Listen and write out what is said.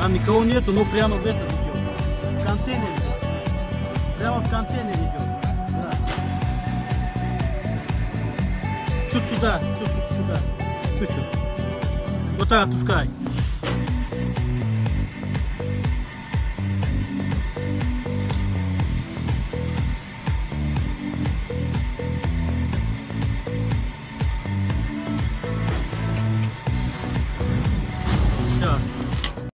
Там никого нету, но прямо в этом идет. В контейнере. Прямо в контейнере идет. Чуть сюда, чуть сюда. Чуть-чуть. Вот так отпускай.